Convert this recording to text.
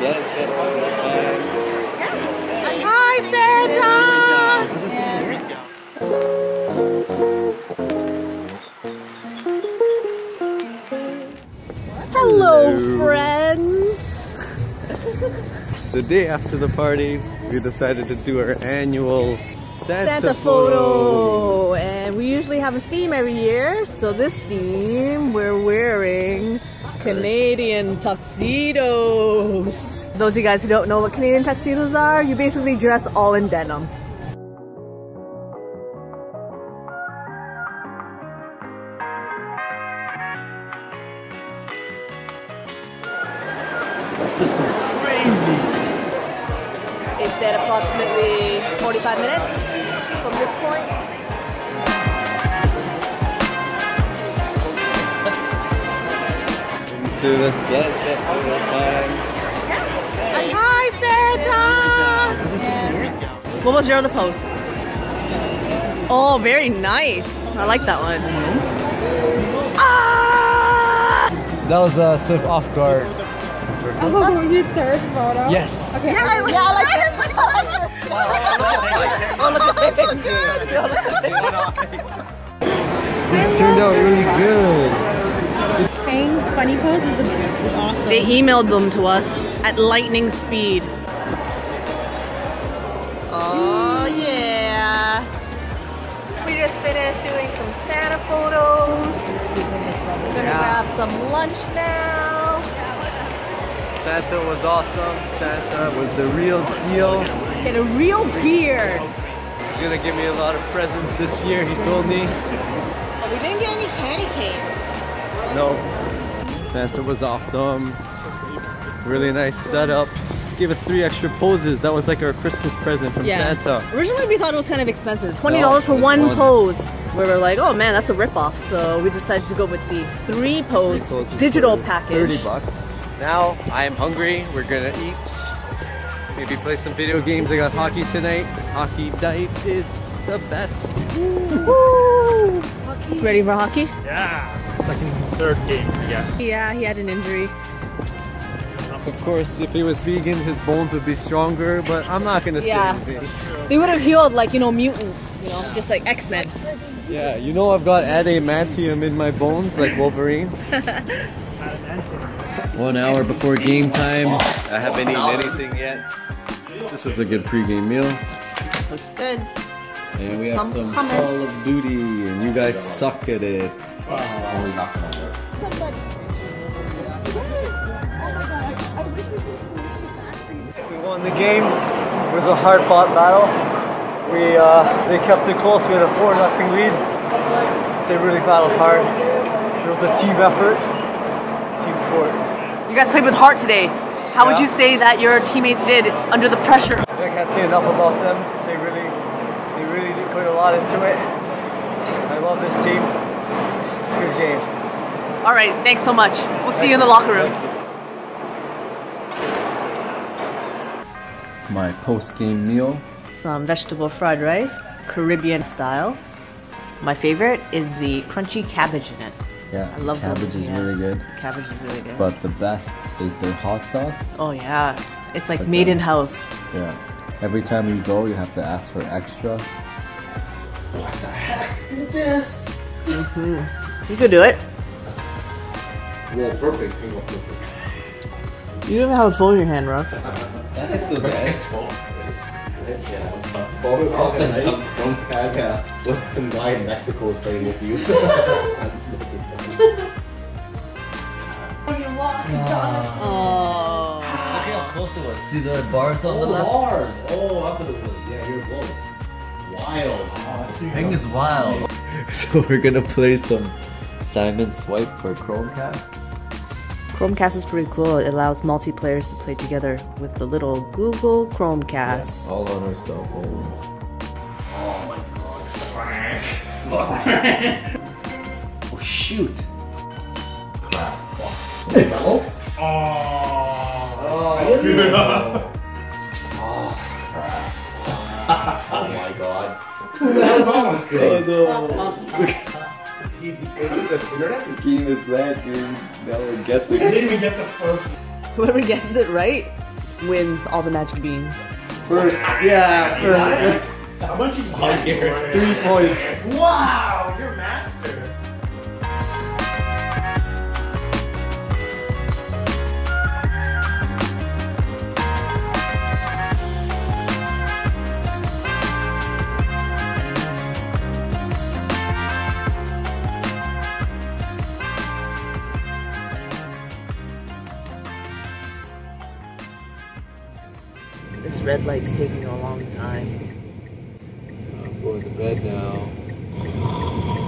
Santa photo time. Hi, Santa! Hello, friends! The day after the party, we decided to do our annual Santa, Santa photo! And we usually have a theme every year, so this theme we're wearing Canadian tuxedos. Those of you guys who don't know what Canadian tuxedos are, you basically dress all in denim. This is crazy! It's at approximately 45 minutes from this point. To the Santa photo time. What was your other pose? Oh, very nice. I like that one. Ah! That was a uh, sort of off guard. Oh, you third photo? Yes! Okay. Yeah, I like, yeah, I like it. oh, look at this. This turned out really good. Hang's funny pose is, the, is awesome. They emailed them to us at lightning speed. Oh, yeah. We just finished doing some Santa photos. We're gonna Yeah. grab some lunch now. Santa was awesome. Santa was the real deal. Get a real beard. He's gonna give me a lot of presents this year, he told me. But we didn't get any candy canes. No. Santa was awesome. Really nice setup. Gave us three extra poses. That was like our Christmas present from Santa. Originally, we thought it was kind of expensive. Twenty No, dollars for one fun. pose. We were like, oh man, that's a ripoff. So we decided to go with the three pose Three digital for package. 30 bucks. Now I am hungry. We're gonna eat. Maybe play some video games. I got hockey tonight. Hockey night is the best. Woo! Ready for hockey? Yeah, second, third game, I guess. Yeah, he had an injury. Of course, if he was vegan, his bones would be stronger, but I'm not gonna say Yeah. anything. They would have healed like you know mutants, you know, just like X Men. Yeah, you know I've got adamantium in my bones like Wolverine. One hour before game time. I haven't eaten anything yet. This is a good pregame meal. Looks good. And we have Some some. Call of Duty, and you guys suck at it. We won the game. It was a hard-fought battle. We uh, they kept it close. We had a four nothing lead. They really battled hard. It was a team effort, team sport. You guys played with heart today. How would you say that your teammates did under the pressure? I can't say enough about them. They really, they really did put a lot into it. I love this team. It's a good game. All right, thanks so much. We'll see you in the locker room. My post-game meal. Some vegetable fried rice, Caribbean style. My favorite is the crunchy cabbage in it. Yeah, I love them, cabbage is yeah. really good. Cabbage is really good. But the best is their hot sauce. oh yeah, it's like like made in house. Yeah. Every time you go, you have to ask for extra. What the heck is this? Mm -hmm. You could do it. Yeah, perfect. Perfect. You don't have a phone in your hand, Rob. That is the best. And some drunk guy with some guy in Mexico is playing with you. Oh. Look how close it was. See the bars on the Oh, left? bars! Oh, that's what it was. Yeah, here it was. Wild. Thing is wild. So we're gonna play some Simon Swipe for Chromecast. Chromecast is pretty cool. It allows multiplayers to play together with the little Google Chromecast. All on our cell phones. Oh my god. oh shoot. Oh Oh. Oh my god. I was kidding. Oh no. The game is bad, dude. Now we're guessing. I didn't even get the first. Whoever guesses it right wins all the magic beans. First, yeah, first. How much you get? Three points. Wow, you're a master. This red light's taking a long time. I'm going to bed now.